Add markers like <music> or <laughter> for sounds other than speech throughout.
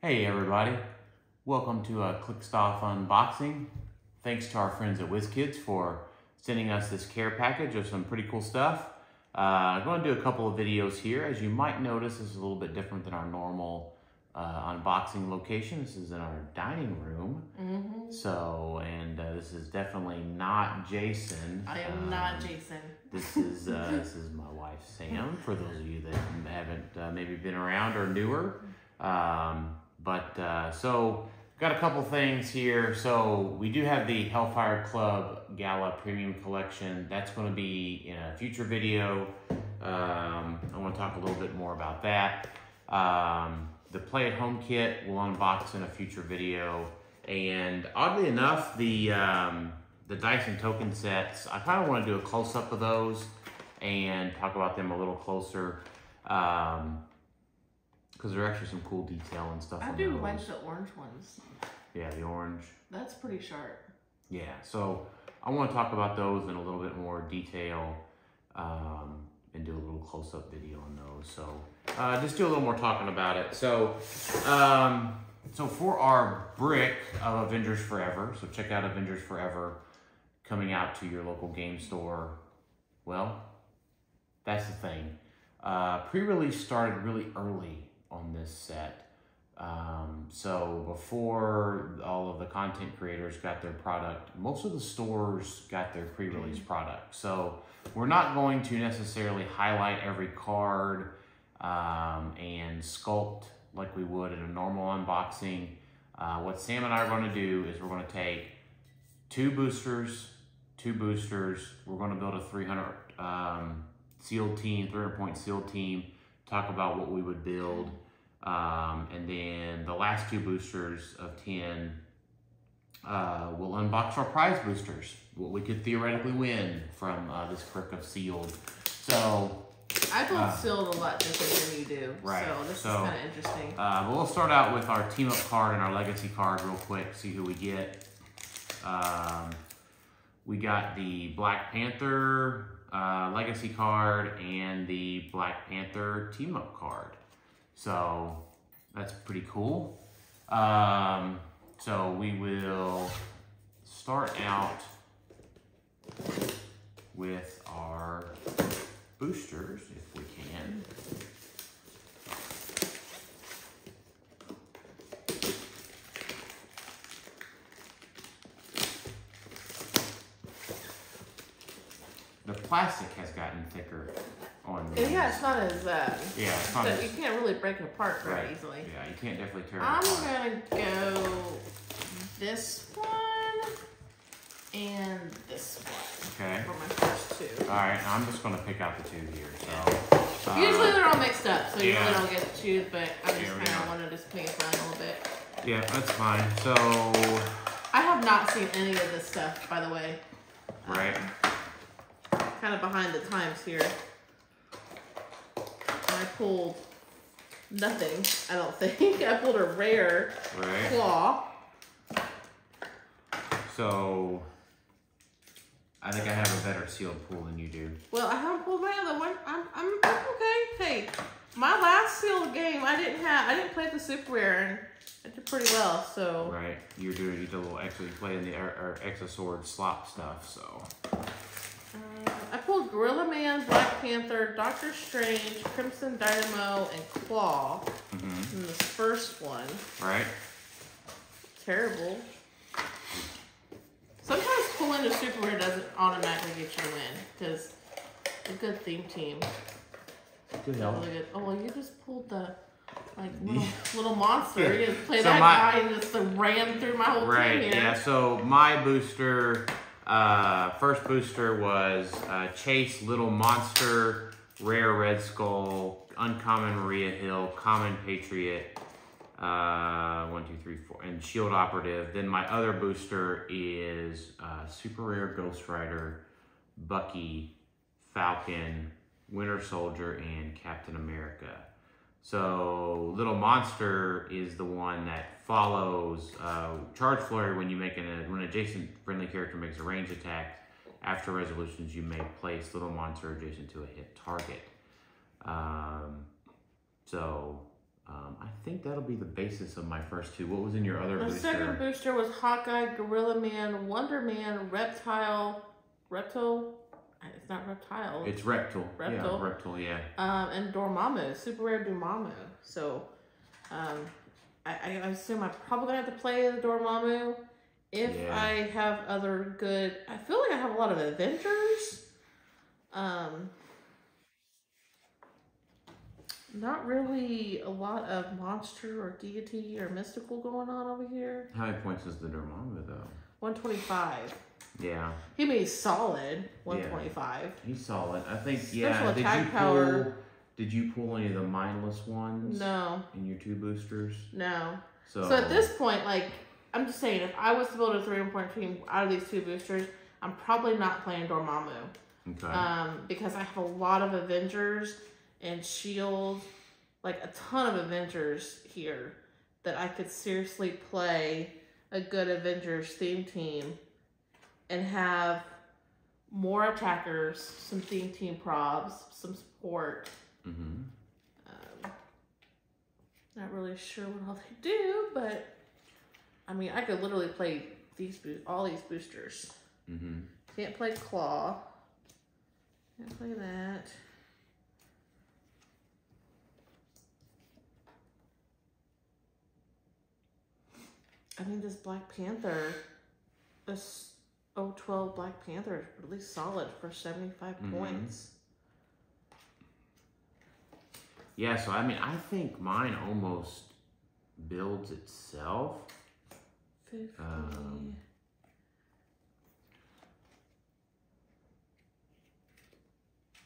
Hey everybody, welcome to a Clixed Off unboxing. Thanks to our friends at WizKids for sending us this care package of some pretty cool stuff. Uh, I'm going to do a couple of videos here. As you might notice, this is a little bit different than our normal uh, unboxing location. This is in our dining room. Mm-hmm. So, and uh, this is definitely not Jason. I am Um, not Jason. This is uh, <laughs> this is my wife Sam. For those of you that haven't uh, maybe been around or newer, um, but uh, so got a couple things here. So we do have the Hellfire Club Gala Premium Collection. That's going to be in a future video. Um, I want to talk a little bit more about that. Um, the Play at Home kit we'll unbox in a future video. And oddly enough, the um, the Dice and token sets, I kind of want to do a close up of those and talk about them a little closer. Um, because there are actually some cool detail and stuff I do those. like the orange ones. Yeah, the orange. That's pretty sharp. Yeah, so I want to talk about those in a little bit more detail um, and do a little close up video on those. So uh, just do a little more talking about it. So, um, so for our brick of Avengers Forever, so check out Avengers Forever coming out to your local game store. Well, that's the thing. Uh, pre-release started really early on this set. Um, so before all of the content creators got their product, most of the stores got their pre-release product. So we're not going to necessarily highlight every card um, and sculpt like we would in a normal unboxing. Uh, what Sam and I are going to do is we're going to take two boosters, two boosters. We're going to build a 300 um, sealed team, 300 point sealed team. Talk about what we would build. Um, and then the last two boosters of 10, uh, we'll unbox our prize boosters, what we could theoretically win from uh, this brick of sealed. So, I build Uh, sealed a lot different than you do. Right, So this so- is kind of interesting. uh, but we'll start out with our team up card and our legacy card real quick, see who we get. Um, we got the Black Panther uh, legacy card and the Black Panther team up card. So that's pretty cool. Um, so we will start out with our boosters if we can. The plastic has gotten thicker on yeah, it's not as uh, Yeah, it's not so as- you can't really break it apart very Right. easily. Yeah, you can't definitely tear it I'm apart. gonna go this one and this one Okay. for my first two. All right, I'm just gonna pick out the two here. So. uh, Usually they're all mixed up, so you yeah. really don't get to choose. But I just kind of go. want to just play around a little bit. Yeah, that's fine. So, I have not seen any of this stuff, by the way. right. Kind of behind the times here. I pulled nothing, I don't think. <laughs> I pulled a rare Right. claw. So, I think I have a better sealed pool than you do. Well, I haven't pulled my other one. I'm, I'm, I'm okay. Hey, my last sealed game, I didn't have, I didn't play the super rare, and I did pretty well. So Right. You're doing you did a little extra. You playing the or, or Exosword slop stuff. So. uh, I pulled Gorilla Man, Black Panther, Doctor Strange, Crimson Dynamo, and Claw hmm in this first one. Right. Terrible. Sometimes pulling a super rare doesn't automatically get you to win because a good theme team. Good Really good. Oh well, you just pulled the like <laughs> little, little monster. You just play So that my- guy and just ran through my whole Right. team here. Yeah. So my booster, uh, first booster was uh, Chase Little Monster, Rare Red Skull, Uncommon Maria Hill, Common Patriot. Uh, one, two, three, four, and Shield Operative. Then my other booster is uh, Super Rare Ghost Rider, Bucky, Falcon, Winter Soldier, and Captain America. So Little Monster is the one that follows uh, Charge Flurry when you make an when an adjacent friendly character makes a range attack. After resolutions, you may place Little Monster adjacent to a hit target. Um, so Um, I think that'll be the basis of my first two. What was in your other The booster? second booster was Hawkeye, Gorilla Man, Wonder Man, Reptile, Reptile. It's not Reptile. It's Rectal. Rectal. Yeah, Rectal, yeah. um, and Dormammu, super rare Dormammu. So, um, I, I assume I'm probably gonna have to play the Dormammu if Yeah. I have other good. I feel like I have a lot of adventures. Um, not really a lot of monster or deity or mystical going on over here. How many points is the Dormammu, though? 125. Yeah, He made solid 125. he's solid. I think, yeah. Special did attack you pull, power. Did you pull any of the mindless ones No, in your two boosters? no. So, So at this point, like, I'm just saying, if I was to build a three and point team out of these two boosters, I'm probably not playing Dormammu. okay. Um, because I have a lot of Avengers and Shield, like a ton of Avengers here that I could seriously play a good Avengers theme team and have more attackers, some theme team probs, some support. mm-hmm. Um, not really sure what all they do, but I mean, I could literally play these all these boosters. Mm-hmm. Can't play claw. Can't play that. I think this Black Panther, this 012 Black Panther is really solid for 75 Mhm. points. Yeah, so I mean, I think mine almost builds itself. 50. Um,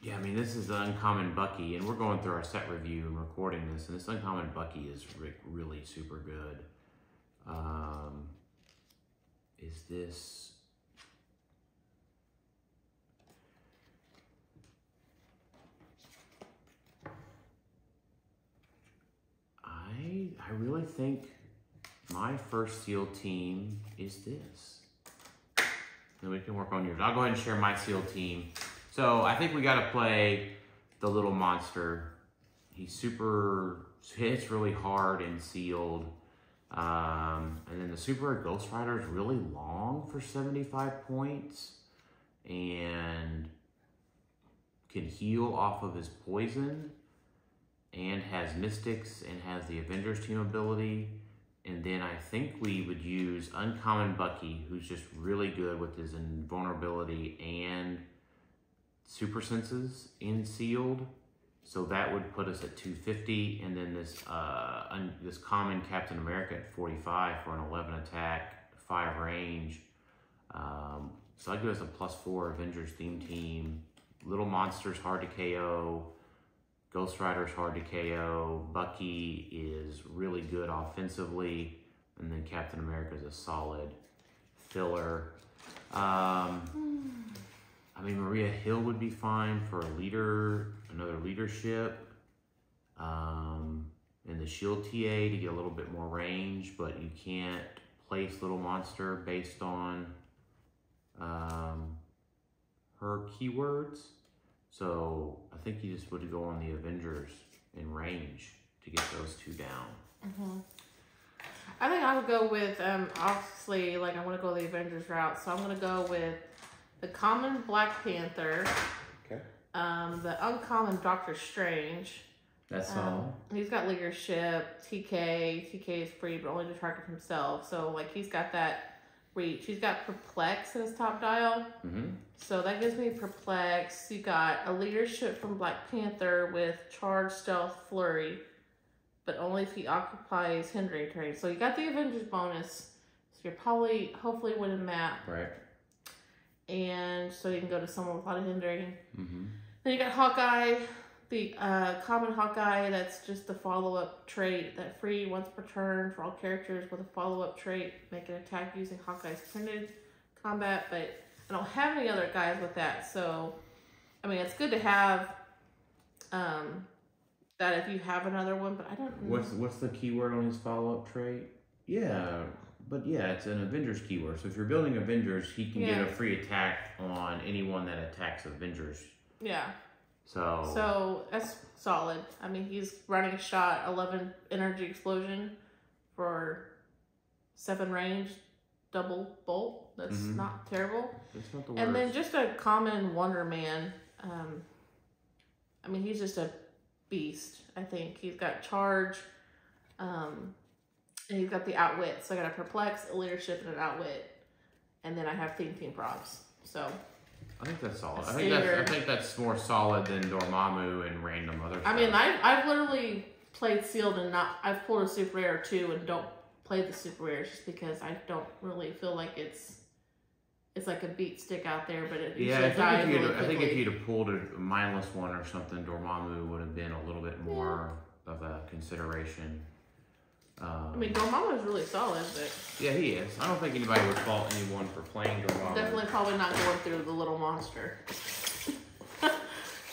Yeah, I mean, this is the Uncommon Bucky, and we're going through our set review and recording this, and this Uncommon Bucky is re- really super good. Um, is this. I I really think my first SEAL team is this. Then we can work on yours. I'll go ahead and share my SEAL team. So I think we got to play the little monster. He's super hits really hard and sealed. Um, and then the Super Ghost Rider is really long for 75 points and can heal off of his poison and has Mystics and has the Avengers team ability. And then I think we would use Uncommon Bucky, who's just really good with his invulnerability and super senses in sealed. So that would put us at 250, and then this uh, this common Captain America at 45 for an 11 attack, five range. Um, so that gives us a plus four Avengers theme team. Little monsters hard to KO. Ghost Rider's hard to KO. Bucky is really good offensively, and then Captain America is a solid filler. Um, I mean, Maria Hill would be fine for a leader, another leadership. Um, and the Shield TA to get a little bit more range, but you can't place Little Monster based on um, her keywords. So I think you just would go on the Avengers in range to get those two down. hmm I think I would go with um obviously like I want to go the Avengers route, so I'm gonna go with the common Black Panther. Um, the uncommon Doctor Strange. That's Um, he's got leadership, TK. TK is free, but only to target himself. So like he's got that reach. He's got perplex in his top dial. Mm-hmm. So that gives me perplex. You got a leadership from Black Panther with charge, stealth, flurry, but only if he occupies hindering terrain. So you got the Avengers bonus. So you're probably hopefully winning map, Right. and so you can go to someone without a hindering. Mm-hmm. Then you got Hawkeye, the uh, common Hawkeye. That's just the follow up trait that free once per turn for all characters with a follow up trait. Make an attack using Hawkeye's printed combat, but I don't have any other guys with that. So, I mean, it's good to have um, that if you have another one, but I don't. What's what's the keyword on his follow up trait? Yeah, but yeah, it's an Avengers keyword. So if you're building Avengers, he can get a free attack on anyone that attacks Avengers. Yeah. So, So that's solid. I mean, he's running shot 11 energy explosion for 7 range, double bolt. That's Mhm. not terrible. it's not the worst. And then just a common Wonder Man. Um, I mean, he's just a beast. I think he's got charge, um, and he's got the outwit. So I got a perplex, a leadership, and an outwit, and then I have theme team props. So I think that's solid. I think that's, I think that's more solid than Dormammu and random other I mean, stuff. I I've literally played sealed and not. I've pulled a super rare two and don't play the super rares just because I don't really feel like it's. It's like a beat stick out there, but it Yeah, I think, if really I think if you'd have pulled a mindless one or something, Dormammu would have been a little bit more of a consideration. Um, I mean, Dormammu is really solid, but yeah, he is. I don't think anybody would fault anyone for playing Dormammu. definitely probably not going through the little monster. <laughs>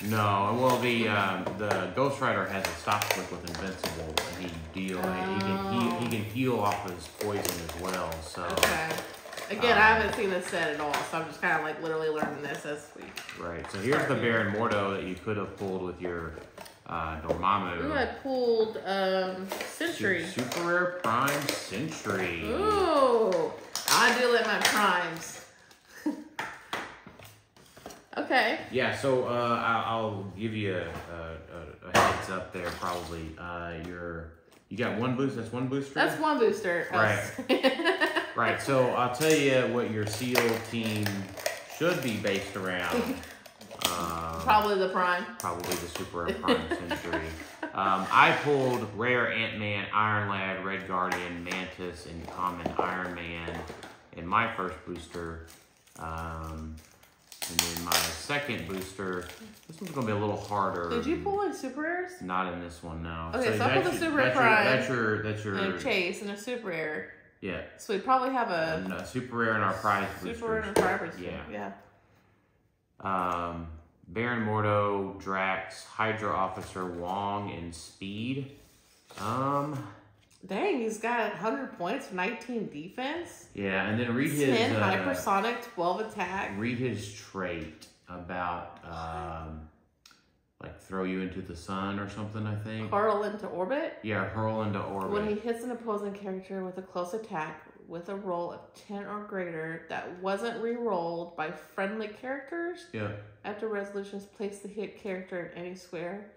No, well, the um, the Ghost Rider has a stop click with Invincible, and he deal he can he, he can heal off his poison as well. So Okay. Again, I Um, haven't seen this set at all, so I'm just kind of like literally learning this as we. right. So here's the Baron Mordo that you could have pulled with your uh, Dormammu. Ooh, I pulled um Sentry. Super Rare Prime Sentry. Ooh, I do like my primes. <laughs> okay. Yeah, so uh, I'll, give you a, a, a heads up there. Probably, uh, you're you got one boost. That's one booster. That's one booster. Right. right. So I'll tell you what your sealed team should be based around. <laughs> Um, Probably the prime. probably the Super Rare Prime Sentry. Um, I pulled Rare Ant Man, Iron Lad, Red Guardian, Mantis, and Common Iron Man in my first booster. Um, and then my second booster, this one's gonna be a little harder. Did you pull in super rares? Not in this one, no. Okay, so I pulled your- Super that's your, Prime that's your, that's your, And a chase and a super rare. yeah, So we probably have a and, uh, super rare in our prize super rare in our a prime booster. Yeah. Yeah. Um, Baron Mordo, Drax, Hydra Officer, Wong, and Speed. Um, Dang, he's got 100 points, 19 defense, yeah, and then read his 10 uh, hypersonic, 12 attack. read his trait about um, like throw you into the sun or something. I think. Hurl into orbit. Yeah, hurl into orbit. When he hits an opposing character with a close attack with a roll of 10 or greater that wasn't re-rolled by friendly characters, yeah, after resolutions, place the hit character in any square.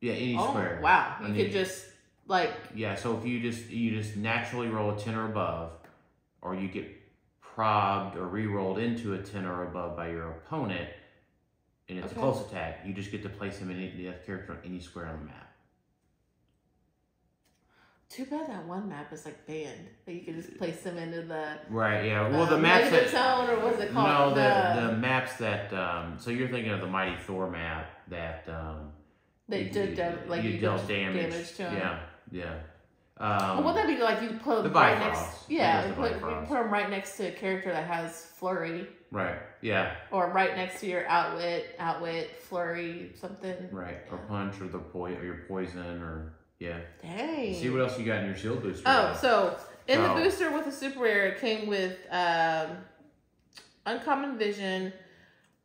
yeah, any oh, square. wow. I You mean- could just, like, Yeah, so if you just you just naturally roll a ten or above, or you get probbed or re-rolled into a ten or above by your opponent, and it's Okay. a close attack, you just get to place him in any, that character on any square on the map. Too bad that one map is, like, banned. That you could just place them into the... Right. Yeah. Well, the maps that zone, or what's it called? no, called? the, the maps that um. So you're thinking of the Mighty Thor map that um. They you- did, like, you, you dealt did damage. to 'em. Yeah. Yeah. Well, Um, would that be like you put the them right next? Yeah, you the put, you put them right next to a character that has flurry, right. Yeah. or right next to your outwit, outwit, flurry, something. Right. Or punch or the po- or your poison or yeah. Dang. See what else you got in your shield booster. Oh, so in So- the booster with the super rare, it came with um, uncommon vision,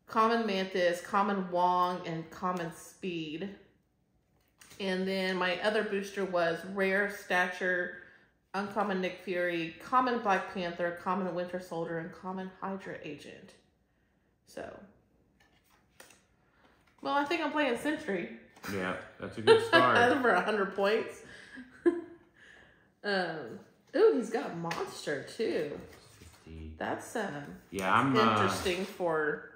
common mantis, common wong, and common speed. And then my other booster was rare stature, uncommon Nick Fury, common Black Panther, common Winter Soldier, and common Hydra agent. So, well, I think I'm playing Sentry. Yeah, that's a good <laughs> start. for hundred points. <laughs> um, ooh, he's got monster too. 50. That's um Yeah, I'm. Uh, interesting for.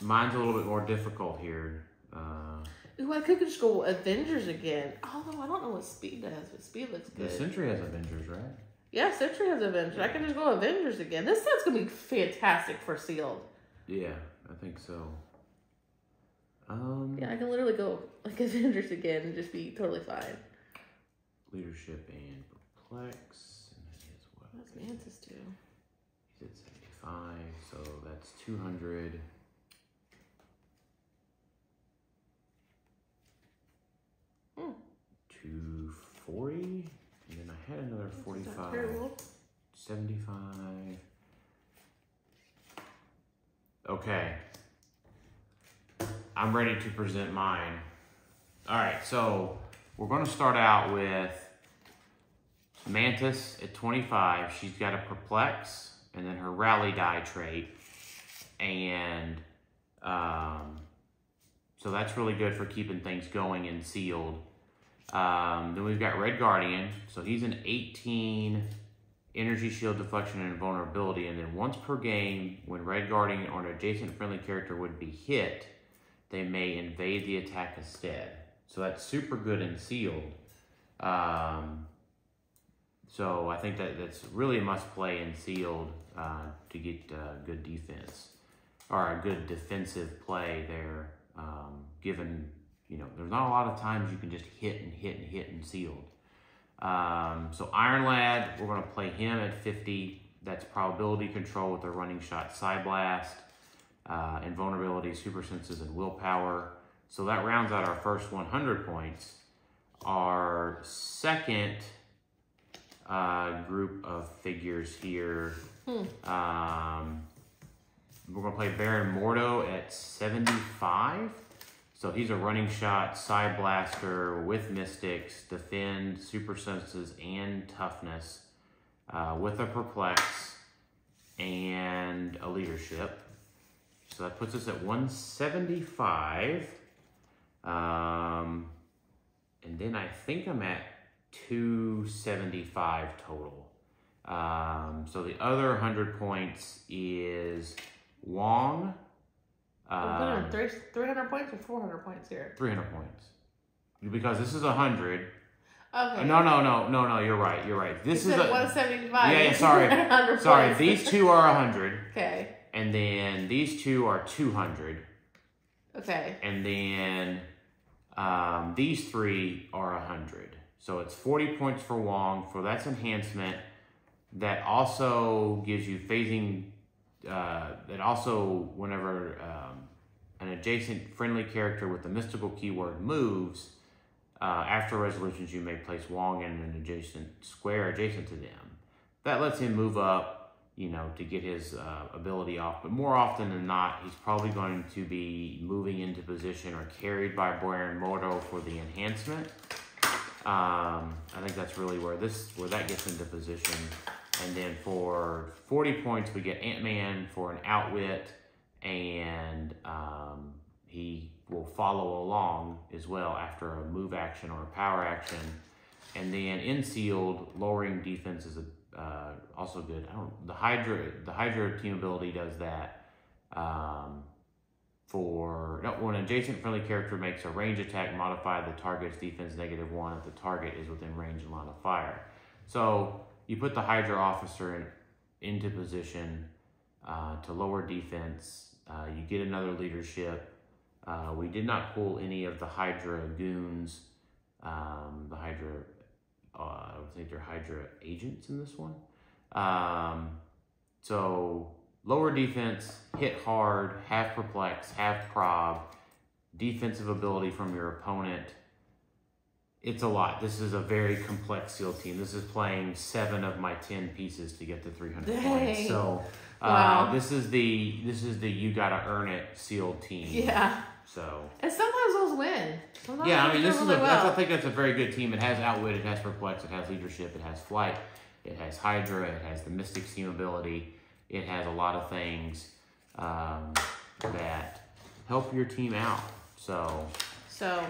mine's a little bit more difficult here. Uh, Ooh, I could just go Avengers again. Although I don't know what Speed does, but Speed looks good. the good. Sentry has Avengers, right? yeah, Sentry has Avengers. I can just go Avengers again. This set's gonna be fantastic for Sealed. Yeah, I think so. Um, Yeah, I can literally go like <laughs> Avengers again and just be totally fine. leadership and perplex, and that is what does Mantis do? he's at seventy-five, so that's two hundred. Hmm. Two forty, and then I had another That's forty-five. 75. Okay. I'm ready to present mine. All right, so we're going to start out with Mantis at 25. She's got a perplex and then her rally die trait. And um, so that's really good for keeping things going and sealed. Um, then we've got Red Guardian. So he's an 18 energy shield deflection and vulnerability. And then once per game, when Red Guardian or an adjacent friendly character would be hit, they may invade the attack instead. So that's super good and sealed. Um, so I think that that's really a must play in sealed uh, to get uh, good defense or a good defensive play there. Um, given you know there's not a lot of times you can just hit and hit and hit and sealed. Um, so Iron Lad, we're going to play him at 50. That's probability control with a running shot, Psi Blast, uh, invulnerability, super senses, and willpower. So that rounds out our first 100 points. Our second uh, group of figures here. Um, we're going to play Baron Mordo at 75. So he's a running shot, side blaster with mystics, defend, super senses, and toughness uh, with a perplex and a leadership. So that puts us at 175. Um, and then I think I'm at 275 total. Um, so the other 100 points is Wong. Um, putting three, 300 points or 400 points here. 300 points. Because this is 100. Okay. No, no, no, no, no, you're right. You're right. This you is a 175. Yeah, yeah, <laughs> sorry. Sorry, these two are 100 Okay. And then these two are 200 Okay. and then um, these three are 100. So it's 40 points for Wong for that's enhancement. That also gives you phasing. Uh, that also, whenever um, an adjacent friendly character with the mystical keyword moves, uh, after resolutions, you may place Wong in an adjacent square adjacent to them. That lets him move up, you know, to get his uh, ability off. But more often than not, he's probably going to be moving into position or carried by Baron Mordo for the enhancement. Um, I think that's really where this where that gets into position. And then for 40 points, we get Ant Man for an outwit, and um, he will follow along as well after a move action or a power action. And then in sealed, lowering defense is a, uh, also good. I don't the Hydra the Hydra team ability does that. Um, for no, when an adjacent friendly character makes a range attack, modify the target's defense negative one if the target is within range and line of fire. So you put the Hydra officer in, into position uh, to lower defense. Uh, you get another leadership. Uh, we did not pull any of the Hydra goons. Um, the Hydra, uh, I would think they're Hydra agents in this one. Um, so lower defense, hit hard, half perplex, half prob, defensive ability from your opponent. It's a lot. This is a very complex SEAL team. This is playing seven of my ten pieces to get to 300 points. So uh, Wow. this is the this is the you gotta earn it SEAL team. Yeah. So And sometimes those win. Sometimes yeah, I mean this is really a, well. that's, I think that's a very good team. It has outwit, it has perplex, it has leadership, it has flight, it has Hydra, it has the Mystic Team ability. It has a lot of things um, that help your team out. So So,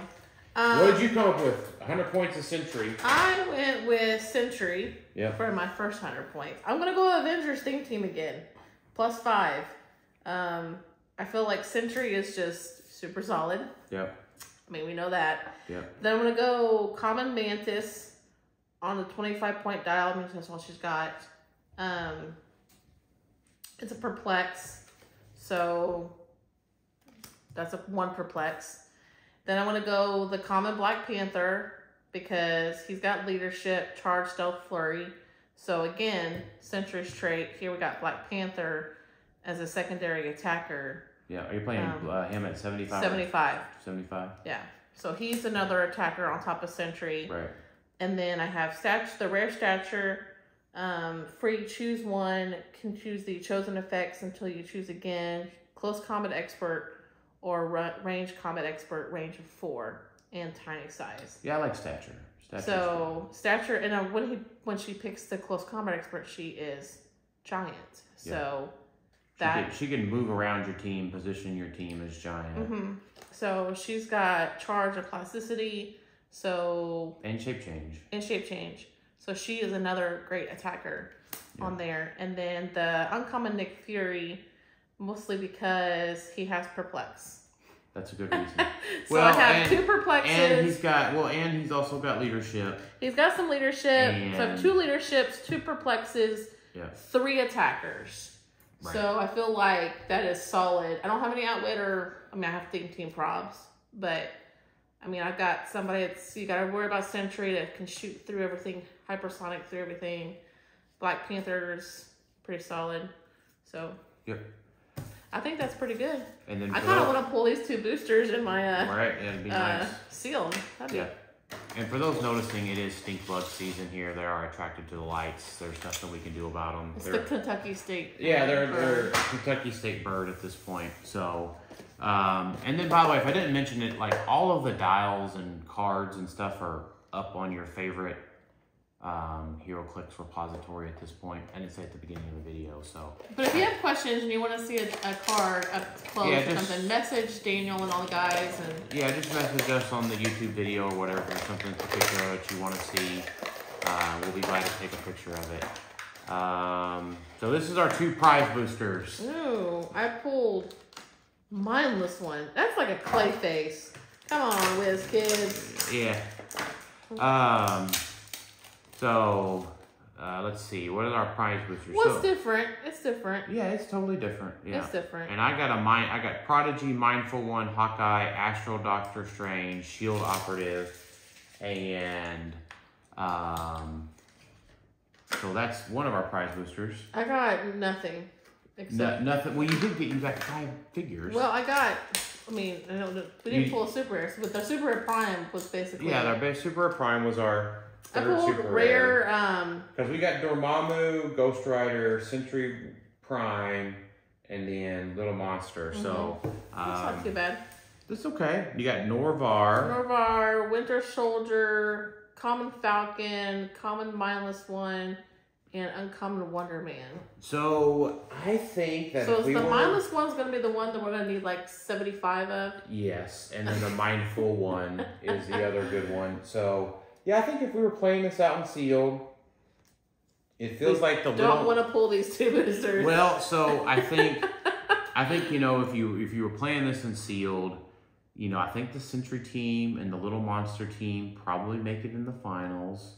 um, what did you come up with? 100 points a Sentry. I went with Sentry Yep. for my first 100 points. I'm going to go Avengers theme team again. Plus five. Um, I feel like Sentry is just super solid. Yep. I mean, we know that. Yep. Then I'm going to go Common Mantis on the 25 point dial. I mean, that's all she's got. Um, it's a perplex. So that's a one perplex. Then I want to go the common Black Panther because he's got leadership, charge, stealth, flurry. So again, Sentry's trait. Here we got Black Panther as a secondary attacker. Yeah. Are you playing Um, uh, him at 75? 75. 75? Yeah. So he's another attacker on top of Sentry. Right. And then I have stat the rare stature. Um, free choose one, can choose the chosen effects until you choose again. Close combat expert or ra- range combat expert, range of four, and tiny size. Yeah, I like stature. Stature's so stature, and uh, when he when she picks the close combat expert, she is giant. So She can, she can move around your team, position your team as giant, hmm So she's got charge of plasticity, so and shape change. and shape change. So she is another great attacker on there. And then the uncommon Nick Fury, mostly because he has perplex. That's a good <laughs> reason. so Well, I have and- two perplexes. and he's got well, and he's also got leadership. he's got some leadership. so I have two leaderships, two perplexes, Yeah. three attackers. Right. So I feel like that is solid. I don't have any outwit or I mean I have think team probs, but I mean I've got somebody that's you gotta worry about sentry that can shoot through everything, hypersonic through everything. Black Panther's pretty solid. So Yep. I think that's pretty good. And then I kinda wanna pull these two boosters in my uh, right, yeah, be uh nice. sealed. That'd be Yeah. And for those noticing, it is stink bug season here. They are attracted to the lights. There's nothing we can do about them. it's the Kentucky State. Yeah, they're, bird. they're Kentucky State bird at this point. So, um, and then by the way, if I didn't mention it, like all of the dials and cards and stuff are up on your favorite um, HeroClix repository at this point, and it's at the beginning of the video. So, But if you have questions and you want to see a, a card up close Yeah, or just- something, message Daniel and all the guys and yeah, just message us on the YouTube video or whatever. or something particular that you want to see, uh, we'll be glad to take a picture of it. Um, so this is our two prize boosters. Ooh, I pulled mindless one. That's like a Clayface. Come on, WizKids. Yeah. Um. So, uh, let's see. What are our prize boosters? What's so, different? It's different. yeah, it's totally different. Yeah. It's different. And I got a mind. I got Prodigy, Mindful One, Hawkeye, Astral Doctor Strange, Shield Operative, and um. So that's one of our prize boosters. I got nothing. Except No, nothing. Well, you did get. You got five figures. well, I got. I mean, I don't. know- We didn't You- pull a super rare, but the super rare prime was basically. yeah, our Super Prime was our I pulled super rare. Um, Because we got Dormammu, Ghost Rider, Sentry Prime, and then Little Monster. So that's not um, too bad. that's okay. You got Norvar. Norvar, Winter Soldier, Common Falcon, Common Mindless One, and Uncommon Wonder Man. So I think that So the were- mindless one's gonna be the one that we're gonna need like seventy five of. yes, and then the Mindful <laughs> one is the other good one. So yeah, I think if we were playing this out in sealed, it feels We like the Don't want to pull these two boosters. Well, so I <laughs> think I think you know if you if you were playing this in sealed, you know I think the Sentry team and the Little Monster team probably make it in the finals.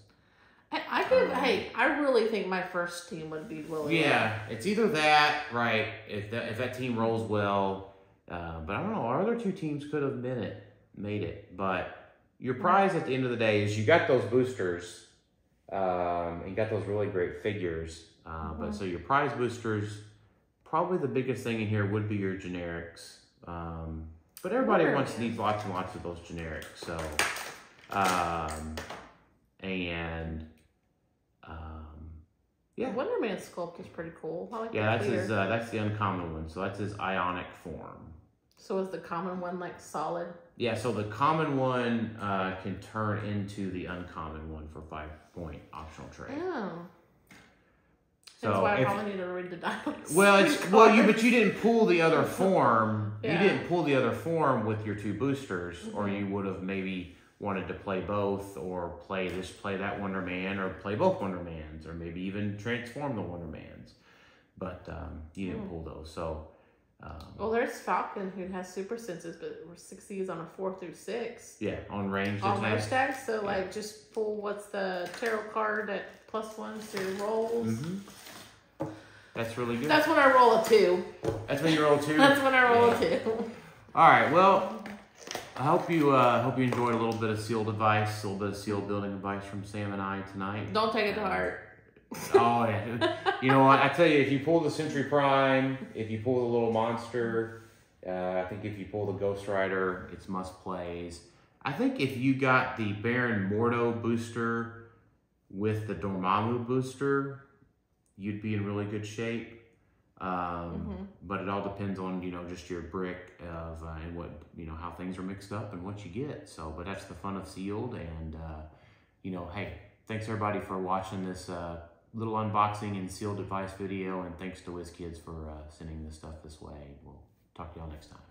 I, I could. Um, hey, I really think my first team would be willing. Yeah, it's either that right if that if that team rolls well, uh, but I don't know. Our other two teams could have been it, made it, but your prize at the end of the day is you got those boosters, um, and you got those really great figures. Uh, But Mhm. so your prize boosters, probably the biggest thing in here would be your generics. Um, but everybody Wonder wants needs lots and lots of those generics. So, um, and um, Yeah. Wonder Man sculpt is pretty cool. Like Yeah, that that's his. Uh, that's the uncommon one. So that's his ionic form. So is the common one like solid? Yeah. So the common one uh, can turn into the uncommon one for five point optional trade. Oh. So That's why I if- probably need to read the dialogues. Well, it's <laughs> well, you but you didn't pull the other form. Yeah. You didn't pull the other form with your two boosters, or Mhm. you would have maybe wanted to play both, or play this, play that Wonder Man, or play both Wonder Mans, or maybe even transform the Wonder Mans. But um, you didn't Hmm. pull those, so. Um, Well, there's Falcon who has super senses, but succeeds on a four through six. Yeah, on range on their attack. stacks. So like just pull what's the tarot card at plus ones to your rolls. hmm That's really good. That's when I roll a two. That's when you roll two. <laughs> That's when I roll a two. All right. Well, I hope you uh, hope you enjoyed a little bit of seal advice, a little bit of seal building advice from Sam and I tonight. Don't take it to heart. Oh yeah. You know what? I tell you, if you pull the Sentry Prime, if you pull the Little Monster, uh, I think if you pull the Ghost Rider, it's must plays. I think if you got the Baron Mordo booster with the Dormammu booster, you'd be in really good shape. Um, But it all depends on you know just your brick of uh, and what you know how things are mixed up and what you get. So, but that's the fun of sealed, and uh, you know, hey, thanks everybody for watching this uh, little unboxing and sealed advice video, and thanks to WizKids for uh, sending this stuff this way. We'll talk to y'all next time.